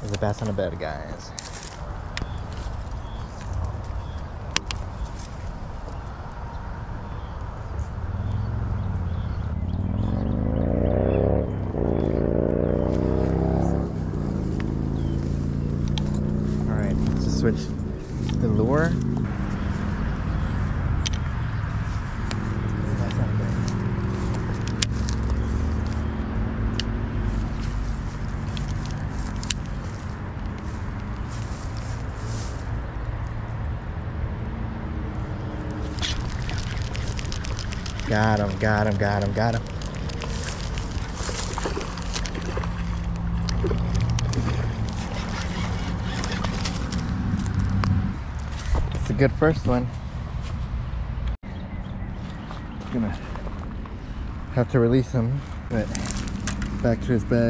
There's a bass on the bed, guys. Alright, let's just switch the lure. Got him, got him, got him, got him. It's a good first one. Gonna have to release him, but back to his bed.